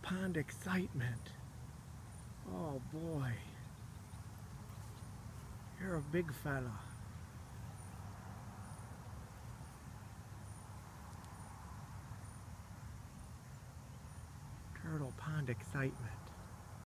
Pond excitement. Oh boy. You're a big fella. Turtle Pond excitement.